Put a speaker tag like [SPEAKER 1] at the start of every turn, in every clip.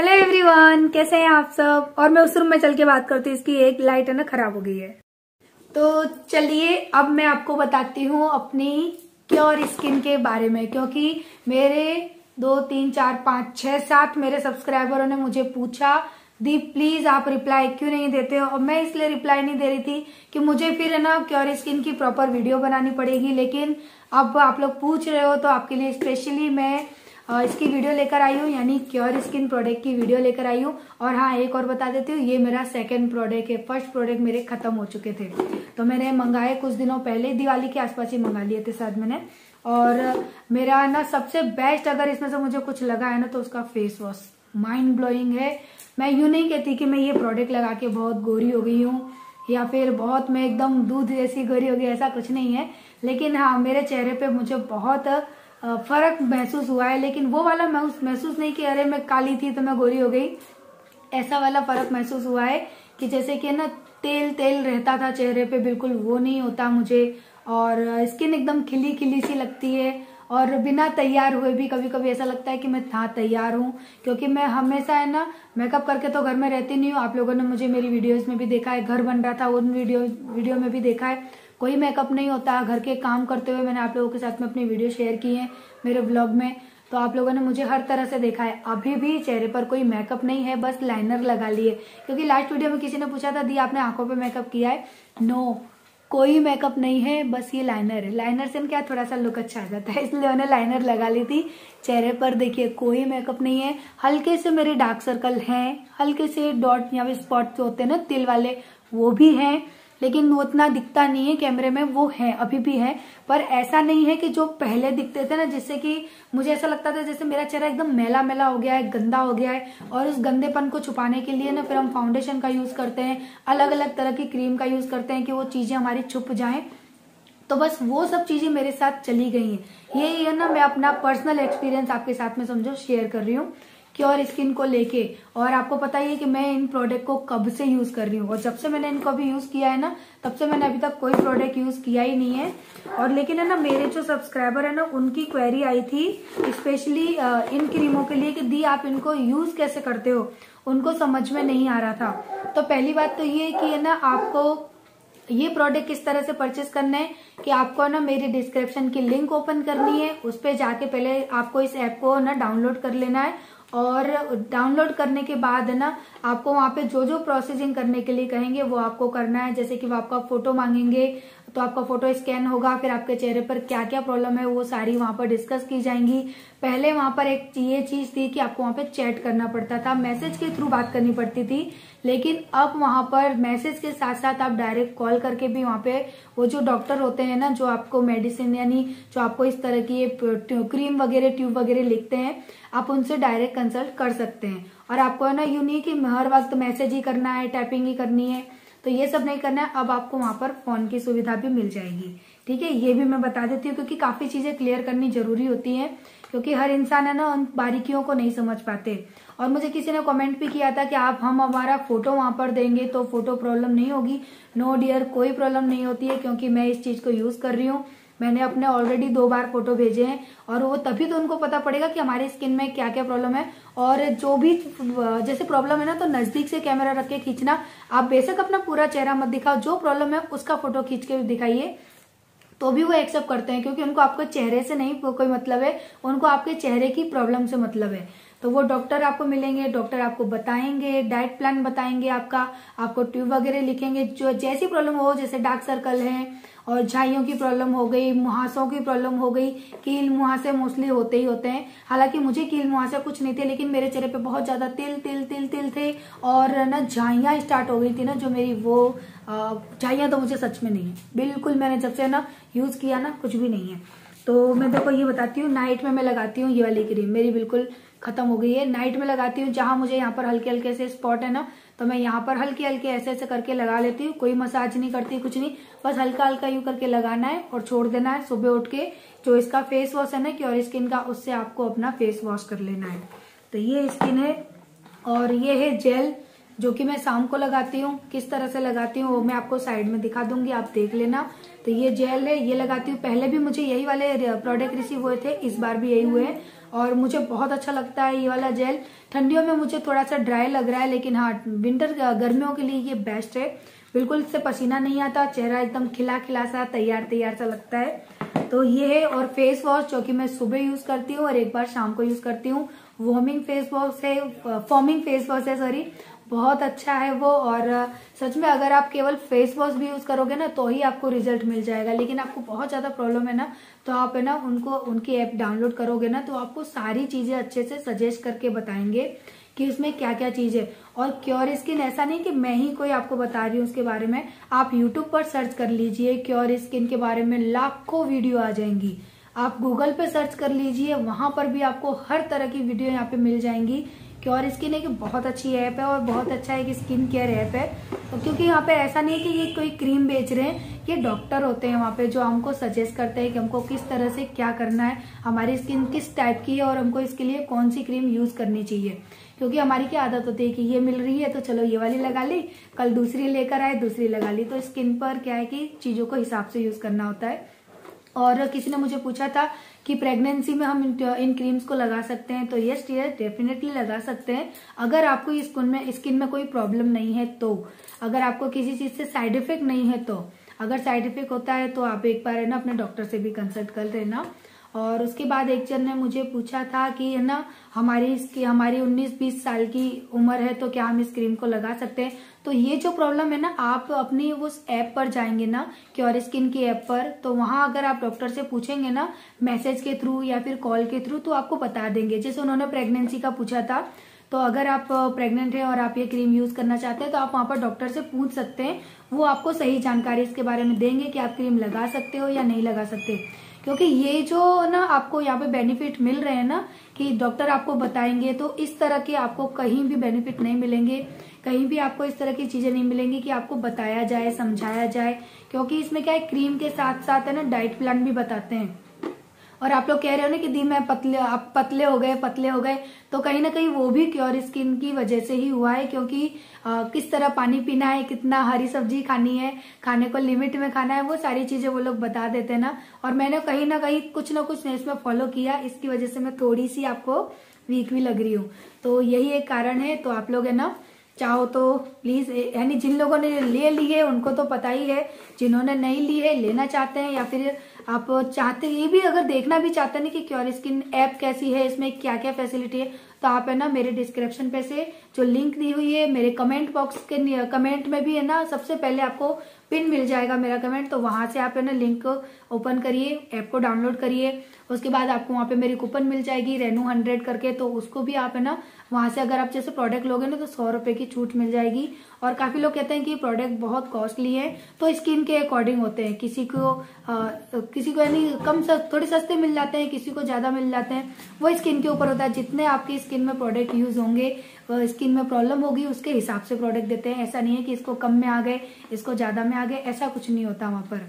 [SPEAKER 1] Hello everyone कैसे हैं आप सब? और मैं उस रूम में चल के बात करती हूँ, इसकी एक लाइट है ना, खराब हो गई है। तो चलिए, अब मैं आपको बताती हूँ अपनी क्योर स्किन के बारे में, क्योंकि मेरे दो, तीन, चार, पाँच, छह, सात मेरे सब्सक्राइबरों ने मुझे पूछा दी प्लीज़ आप रिप्लाई क्यों नहीं देते हो? और मैं इसलिए रिप्लाई नहीं दे रही थी कि मुझे फिर है ना क्योर स्किन की प्रॉपर वीडियो बनानी पड़ेगी, लेकिन अब आप लोग पूछ रहे हो तो आपके लिए स्पेशली मैं इसकी वीडियो लेकर आई हूँ, यानी क्योर स्किन प्रोडक्ट की वीडियो लेकर आई हूँ। और हाँ एक और बता देती हूँ, ये मेरा सेकंड प्रोडक्ट है फ़र्स्ट प्रोडक्ट मेरे खत्म हो चुके थे। तो मैंने मंगाए कुछ दिनों पहले दिवाली के आसपास ही मंगा लिए थे शायद मैंने। और मेरा ना सबसे बेस्ट अगर इसमें से मुझे कुछ लगा है ना तो उसका फेस वॉश माइंड ब्लोइंग है। मैं यूँ नहीं कहती कि मैं ये प्रोडक्ट लगा के बहुत गोरी हो गई हूँ, या फिर बहुत मैं एकदम दूध जैसी गोरी हो गई, ऐसा कुछ नहीं है। लेकिन हाँ मेरे चेहरे पे मुझे बहुत फ़र्क महसूस हुआ है, लेकिन वो वाला महसूस नहीं कि अरे मैं काली थी तो मैं गोरी हो गई। ऐसा वाला फ़र्क महसूस हुआ है कि जैसे कि ना, तेल तेल रहता था चेहरे पे, बिल्कुल वो नहीं होता मुझे, और स्किन एकदम खिली खिली सी लगती है, और बिना तैयार हुए भी कभी कभी ऐसा लगता है कि मैं था तैयार हूँ, क्योंकि मैं हमेशा है ना मेकअप करके तो घर में रहती नहीं हूँ। आप लोगों ने मुझे मेरी वीडियोस में भी देखा है, घर बन रहा था, उन वीडियो वीडियो में भी देखा है। कोई मेकअप नहीं होता, घर के काम करते हुए मैंने आप लोगों के साथ में अपनी वीडियो शेयर की है मेरे ब्लॉग में। तो आप लोगों ने मुझे हर तरह से देखा है। अभी भी चेहरे पर कोई मेकअप नहीं है, बस लाइनर लगा लिए। क्योंकि लास्ट वीडियो में किसी ने पूछा था, दी, आपने आँखों पे मेकअप किया है? नो कोई मेकअप नहीं है, बस ये लाइनर है। लाइनर से क्या थोड़ा सा लुक अच्छा आ जाता है, इसलिए मैंने लाइनर लगा ली थी। चेहरे पर देखिए, कोई मेकअप नहीं है। हल्के से मेरे डार्क सर्कल हैं, हल्के से डॉट या फिर स्पॉट होते हैं ना, तिल वाले, वो भी हैं। लेकिन वो उतना दिखता नहीं है कैमरे में, वो है, अभी भी है। पर ऐसा नहीं है कि जो पहले दिखते थे ना जिससे कि मुझे ऐसा लगता था जैसे मेरा चेहरा एकदम मेला मेला हो गया है, गंदा हो गया है, और उस गंदेपन को छुपाने के लिए ना फिर हम फाउंडेशन का यूज़ करते हैं अलग अलग तरह की क्रीम का यूज़ करते हैं कि वो चीज़ें हमारी छुप जाए। तो बस वो सब चीज़ें मेरे साथ चली गई हैं। ये ना मैं अपना पर्सनल एक्सपीरियंस आपके साथ में समझो शेयर कर रही हूँ। क्योर स्किन को लेके। और आपको पता ही है कि मैं इन प्रोडक्ट को कब से यूज़ कर रही हूँ। और जब से मैंने इनको अभी यूज़ किया है ना, तब से मैंने अभी तक कोई प्रोडक्ट यूज़ किया ही नहीं है। और लेकिन है ना, मेरे जो सब्सक्राइबर है ना, उनकी क्वेरी आई थी स्पेशली इन क्रीमों के लिए कि दी आप इनको यूज़ कैसे करते हो? उनको समझ में नहीं आ रहा था। तो पहली बात तो ये कि है ना, आपको ये प्रोडक्ट किस तरह से परचेस करना है कि आपको ना, मेरी डिस्क्रिप्शन की लिंक ओपन करनी है, उस पर जाके पहले आपको इस ऐप को ना डाउनलोड कर लेना है। और डाउनलोड करने के बाद ना आपको वहाँ पे जो जो प्रोसेसिंग करने के लिए कहेंगे, वो आपको करना है। जैसे कि वो आपका फ़ोटो मांगेंगे तो आपका फ़ोटो स्कैन होगा, फिर आपके चेहरे पर क्या क्या प्रॉब्लम है, वो सारी वहाँ पर डिस्कस की जाएँगी। पहले वहाँ पर एक ये चीज़ थी कि आपको वहाँ पे चैट करना पड़ता था मैसेज के थ्रू बात करनी पड़ती थी। लेकिन अब वहाँ पर मैसेज के साथ साथ आप डायरेक्ट कॉल करके भी वहाँ पे वो जो डॉक्टर होते हैं ना, जो आपको मेडिसिन यानी जो आपको इस तरह की क्रीम वगैरह ट्यूब वगैरह लिखते हैं, आप उनसे डायरेक्ट कंसल्ट कर सकते हैं। और आपको है ना यू नहीं कि हर वक्त मैसेज ही करना है टाइपिंग ही करनी है तो ये सब नहीं करना है, अब आपको वहाँ पर फ़ोन की सुविधा भी मिल जाएगी। ठीक है? ये भी मैं बता देती हूँ, क्योंकि काफ़ी चीज़ें क्लियर करनी ज़रूरी होती है, क्योंकि हर इंसान है ना, उन बारीकियों को नहीं समझ पाते। और मुझे किसी ने कमेंट भी किया था कि आप, हम हमारा फ़ोटो वहाँ पर देंगे तो फ़ोटो प्रॉब्लम नहीं होगी। नो no डियर कोई प्रॉब्लम नहीं होती है, क्योंकि मैं इस चीज़ को यूज़ कर रही हूँ। मैंने अपने ऑलरेडी दो बार फ़ोटो भेजे हैं और वो तभी तो उनको पता पड़ेगा कि हमारी स्किन में क्या क्या प्रॉब्लम है। और जो भी, जैसे प्रॉब्लम है ना तो नज़दीक से कैमरा रख के खींचना। आप बेशक अपना पूरा चेहरा मत दिखाओ, जो प्रॉब्लम है उसका फ़ोटो खींच के दिखाइए। तो भी वो एक्सेप्ट करते हैं, क्योंकि उनको आपके चेहरे से नहीं कोई मतलब है, उनको आपके चेहरे की प्रॉब्लम से मतलब है। तो वो डॉक्टर आपको मिलेंगे डॉक्टर आपको बताएँगे डाइट प्लान बताएँगे आपका, आपको ट्यूब वगैरह लिखेंगे, जो जैसी प्रॉब्लम हो, जैसे डार्क सर्कल है और झाइयों की प्रॉब्लम हो गई, मुहासों की प्रॉब्लम हो गई। कील मुहासे मोस्टली होते ही होते हैं। हालाँकि मुझे कील मुहासे कुछ नहीं थे, लेकिन मेरे चेहरे पे बहुत ज़्यादा तिल तिल तिल तिल थे। और ना झाइया स्टार्ट हो गई थी ना, जो मेरी वो झाइया तो मुझे सच में नहीं है। बिल्कुल मैंने जब से ना यूज़ किया ना, कुछ भी नहीं है। तो मैं देखो ये बताती हूँ नाइट में मैं लगाती हूँ ये वाली क्रीम मेरी बिल्कुल खत्म हो गई है। नाइट में लगाती हूँ, जहाँ मुझे यहाँ पर हल्के हल्के से स्पॉट है ना तो मैं यहाँ पर हल्के हल्के ऐसे ऐसे करके लगा लेती हूँ। कोई मसाज नहीं करती, कुछ नहीं। बस हल्का हल्का यू करके लगाना है और छोड़ देना है। सुबह उठ के जो इसका फेस वॉश है ना क्योर स्किन का, उससे आपको अपना फेस वॉश कर लेना है। तो ये स्किन है और ये है जेल जो कि मैं शाम को लगाती हूँ। किस तरह से लगाती हूँ वो मैं आपको साइड में दिखा दूँगी। आप देख लेना। तो ये जेल है, ये लगाती हूँ। पहले भी मुझे यही वाले प्रोडक्ट रिसीव हुए थे, इस बार भी यही हुए हैं। और मुझे बहुत अच्छा लगता है ये वाला जेल ठंडियों में मुझे थोड़ा सा ड्राई लग रहा है, लेकिन हाँ विंटर गर्मियों के लिए ये बेस्ट है। बिल्कुल इससे पसीना नहीं आता, चेहरा एकदम खिला खिला सा तैयार तैयार सा लगता है। तो ये है, और फेस वॉश जो कि मैं सुबह यूज़ करती हूँ और एक बार शाम को यूज़ करती हूँ। वॉर्मिंग फेस वॉश है फॉर्मिंग फेस वॉश है सॉरी बहुत अच्छा है वो और सच में अगर आप केवल फेस वॉश भी यूज़ करोगे ना तो ही आपको रिज़ल्ट मिल जाएगा। लेकिन आपको बहुत ज़्यादा प्रॉब्लम है ना तो आप है ना उनको, उनकी ऐप डाउनलोड करोगे ना तो आपको सारी चीज़ें अच्छे से सजेस्ट करके बताएँगे कि उसमें क्या क्या चीज़ है। और क्योर स्किन ऐसा नहीं कि मैं ही कोई आपको बता रही हूँ उसके बारे में। आप यूट्यूब पर सर्च कर लीजिए क्योर स्किन के बारे में लाखों वीडियो आ जाएँगी। आप गूगल पे सर्च कर लीजिए, वहाँ पर भी आपको हर तरह की वीडियो यहाँ पे मिल जाएँगी। क्योर स्किन एक बहुत अच्छी ऐप है और बहुत अच्छा एक स्किन केयर ऐप है। तो क्योंकि यहाँ पे ऐसा नहीं है कि ये कोई क्रीम बेच रहे हैं, ये डॉक्टर होते हैं वहाँ पे जो हमको सजेस्ट करते हैं कि हमको किस तरह से क्या करना है, हमारी स्किन किस टाइप की है और हमको इसके लिए कौन सी क्रीम यूज़ करनी चाहिए। क्योंकि हमारी क्या आदत होती है कि ये मिल रही है तो चलो ये वाली लगा ली, कल दूसरी लेकर आए, दूसरी लगा ली। तो स्किन पर क्या है कि चीज़ों को हिसाब से यूज़ करना होता है। और किसी ने मुझे पूछा था कि प्रेगनेंसी में हम इन क्रीम्स को लगा सकते हैं तो यस यस डेफिनेटली लगा सकते हैं। अगर आपको स्किन में स्किन में कोई प्रॉब्लम नहीं है तो अगर आपको किसी चीज़ से साइड इफ़ेक्ट नहीं है तो अगर साइड इफ़ेक्ट होता है तो आप एक बार, है ना, अपने डॉक्टर से भी कंसल्ट कर लेना। और उसके बाद एक जन ने मुझे पूछा था कि, है ना, हमारी इसकी, हमारी 19-20 साल की उम्र है तो क्या हम इस क्रीम को लगा सकते हैं? तो ये जो प्रॉब्लम है ना, आप अपनी उस ऐप पर जाएँगे ना क्योर स्किन की ऐप पर तो वहाँ अगर आप डॉक्टर से पूछेंगे ना मैसेज के थ्रू या फिर कॉल के थ्रू तो आपको बता देंगे। जैसे उन्होंने प्रेगनेंसी का पूछा था तो अगर आप प्रेग्नेंट हैं और आप ये क्रीम यूज़ करना चाहते हैं तो आप वहाँ पर डॉक्टर से पूछ सकते हैं। वो आपको सही जानकारी इसके बारे में देंगे कि आप क्रीम लगा सकते हो या नहीं लगा सकते। क्योंकि ये जो ना आपको यहाँ पे बेनिफिट मिल रहे हैं ना, कि डॉक्टर आपको बताएँगे तो इस तरह के आपको कहीं भी बेनिफिट नहीं मिलेंगे। कहीं भी आपको इस तरह की चीज़ें नहीं मिलेंगी कि आपको बताया जाए समझाया जाए क्योंकि इसमें क्या है क्रीम के साथ साथ है ना डाइट प्लान भी बताते हैं। और आप लोग कह रहे हो ना कि दी मैं पतले आप पतले हो गए पतले हो गए तो कहीं ना कहीं वो भी क्योर स्किन की वजह से ही हुआ है क्योंकि आ, किस तरह पानी पीना है कितना हरी सब्ज़ी खानी है खाने को लिमिट में खाना है वो सारी चीज़ें वो लोग बता देते हैं ना। और मैंने कहीं ना कहीं कुछ ना कुछ इसमें फॉलो किया इसकी वजह से मैं थोड़ी सी आपको वीक भी लग रही हूँ। तो यही एक कारण है तो आप लोग है ना चाहो तो प्लीज़ यानी जिन लोगों ने ले ली है, उनको तो पता ही है, जिन्होंने नहीं ली है, लेना चाहते हैं या फिर आप चाहते, ये भी अगर देखना भी चाहते हैं कि क्योर स्किन ऐप कैसी है, इसमें क्या क्या फैसिलिटी है तो आप है ना मेरे डिस्क्रिप्शन पे से जो लिंक दी हुई है मेरे कमेंट बॉक्स के कमेंट में भी है ना सबसे पहले आपको पिन मिल जाएगा मेरा कमेंट तो वहाँ से आप है ना लिंक ओपन करिए ऐप को डाउनलोड करिए उसके बाद आपको वहाँ पे मेरी कूपन मिल जाएगी रेनू हंड्रेड करके तो उसको भी आप है ना वहाँ से अगर आप जैसे प्रोडक्ट लोगे ना तो सौ रुपए की छूट मिल जाएगी और काफ़ी लोग कहते हैं कि प्रोडक्ट बहुत कॉस्टली है तो स्किन के अकॉर्डिंग होते हैं किसी को आ, किसी को यानी कम थोड़े सस्ते मिल जाते हैं किसी को ज़्यादा मिल जाते हैं वो स्किन के ऊपर होता है जितने आपकी स्किन में प्रोडक्ट यूज़ होंगे स्किन में प्रॉब्लम होगी, उसके हिसाब से प्रोडक्ट देते हैं। ऐसा नहीं है कि इसको कम में आ गए, इसको ज़्यादा में आ गए, ऐसा कुछ नहीं होता वहाँ पर।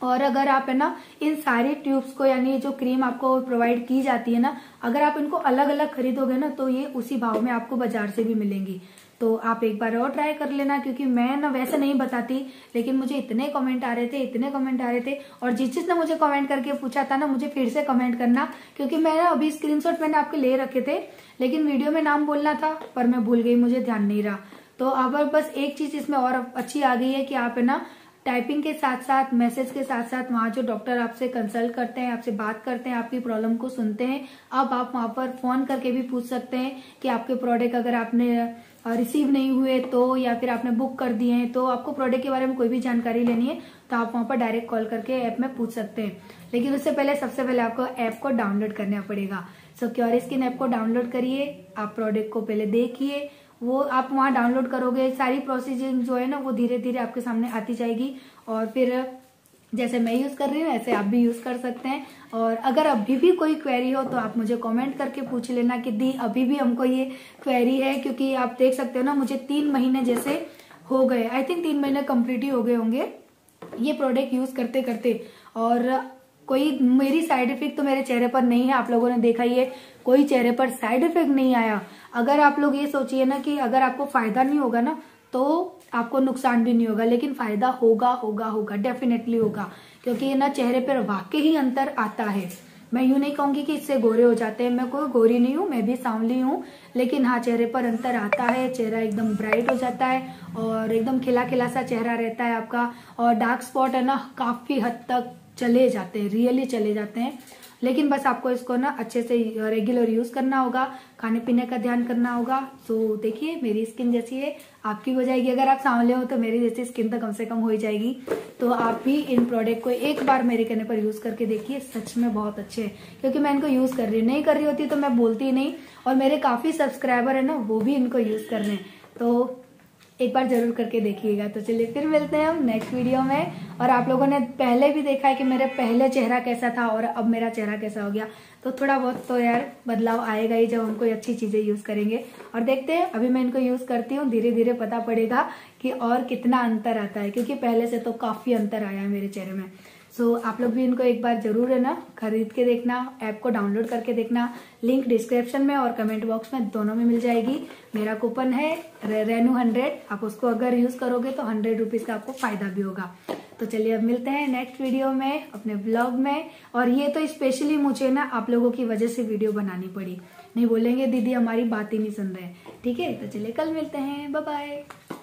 [SPEAKER 1] और अगर आप है ना, इन सारी ट्यूब्स को, यानी जो क्रीम आपको प्रोवाइड की जाती है ना, अगर आप इनको अलग अलग खरीदोगे ना तो ये उसी भाव में आपको बाज़ार से भी मिलेंगी। तो आप एक बार और ट्राई कर लेना, क्योंकि मैं ना वैसे नहीं बताती, लेकिन मुझे इतने कमेंट आ रहे थे, इतने कमेंट आ रहे थे, और जिस जिसने मुझे कमेंट करके पूछा था ना, मुझे फिर से कमेंट करना, क्योंकि मैं ना अभी स्क्रीनशॉट मैंने आपके ले रखे थे, लेकिन वीडियो में नाम बोलना था, पर मैं भूल गई, मुझे ध्यान नहीं रहा। तो अब बस एक चीज़ इसमें और अच्छी आ गई है कि आप है ना टाइपिंग के साथ साथ मैसेज के साथ साथ वहाँ जो डॉक्टर आपसे कंसल्ट करते हैं, आपसे बात करते हैं, आपकी प्रॉब्लम को सुनते हैं, अब आप वहाँ पर फ़ोन करके भी पूछ सकते हैं कि आपके प्रोडक्ट अगर आपने रिसीव नहीं हुए तो या फिर आपने बुक कर दिए हैं तो आपको प्रोडक्ट के बारे में कोई भी जानकारी लेनी है तो आप वहाँ पर डायरेक्ट कॉल करके ऐप में पूछ सकते हैं। लेकिन उससे पहले, सबसे पहले आपको ऐप को डाउनलोड करना पड़ेगा। सो क्योर स्किन ऐप को डाउनलोड करिए, आप प्रोडक्ट को पहले देखिए वो आप वहाँ डाउनलोड करोगे, सारी प्रोसीजिंग जो है ना, वो धीरे धीरे आपके सामने आती जाएगी। और फिर, जैसे मैं यूज़ कर रही हूँ, ऐसे आप भी यूज़ कर सकते हैं। और अगर अभी भी कोई क्वेरी हो तो आप मुझे कमेंट करके पूछ लेना कि दी, अभी भी हमको ये क्वेरी है, क्योंकि आप देख सकते हो ना, मुझे तीन महीने जैसे हो गए। आई थिंक तीन महीने कंप्लीट ही हो गए होंगे। ये प्रोडक्ट यूज़ करते करते और कोई मेरी साइड इफ़ेक्ट तो मेरे चेहरे पर नहीं है, आप लोगों ने देखा ही है, कोई चेहरे पर साइड इफ़ेक्ट नहीं आया। अगर आप लोग ये सोचिए ना कि अगर आपको फ़ायदा नहीं होगा ना तो आपको नुकसान भी नहीं होगा, लेकिन फ़ायदा होगा होगा होगा डेफिनेटली होगा, क्योंकि ना चेहरे पर वाकई ही अंतर आता है। मैं यूँ नहीं कहूँगी कि इससे गोरे हो जाते हैं, मैं कोई गोरी नहीं हूँ, मैं भी सांवली हूँ, लेकिन हाँ चेहरे पर अंतर आता है, चेहरा एकदम ब्राइट हो जाता है, और एकदम खिला खिला सा चेहरा रहता है आपका, और डार्क स्पॉट है ना, काफ़ी हद तक चले जाते हैं रियली चले जाते हैं। लेकिन बस आपको इसको ना अच्छे से रेगुलर यूज़ करना होगा, खाने पीने का ध्यान करना होगा। तो देखिए, मेरी स्किन जैसी है, आपकी हो जाएगी। अगर आप सांवले हो तो मेरी जैसी स्किन तो कम से कम हो ही जाएगी। तो आप भी इन प्रोडक्ट को एक बार मेरे कहने पर यूज़ करके देखिए, सच में बहुत अच्छे है। क्योंकि मैं इनको यूज़ कर रही हूँ, नहीं कर रही होती तो मैं बोलती नहीं। और मेरे काफ़ी सब्सक्राइबर है ना, वो भी इनको यूज़ कर रहे हैं। तो एक बार ज़रूर करके देखिएगा। तो चलिए, फिर मिलते हैं हम नेक्स्ट वीडियो में। और आप लोगों ने पहले भी देखा है कि मेरा पहले चेहरा कैसा था और अब मेरा चेहरा कैसा हो गया। तो थोड़ा बहुत तो यार बदलाव आएगा ही जब हम कोई अच्छी चीज़ें यूज़ करेंगे। और देखते हैं, अभी मैं इनको यूज़ करती हूँ धीरे धीरे पता पड़ेगा कि और कितना अंतर आता है। क्योंकि पहले से तो काफ़ी अंतर आया है मेरे चेहरे में। सो so, आप लोग भी इनको एक बार ज़रूर है ना खरीद के देखना ऐप को डाउनलोड करके देखना। लिंक डिस्क्रिप्शन में और कमेंट बॉक्स में दोनों में मिल जाएगी। मेरा कूपन है रे, रेनू हंड्रेड आप उसको अगर यूज़ करोगे तो हंड्रेड रुपीज़ का आपको फ़ायदा भी होगा। तो चलिए अब मिलते हैं नेक्स्ट वीडियो में अपने ब्लॉग में। और ये तो स्पेशली मुझे ना आप लोगों की वजह से वीडियो बनानी पड़ी। नहीं बोलेंगे दीदी हमारी बात ही नहीं सुन रहे ठीक है? तो चलिए कल मिलते हैं। Bye bye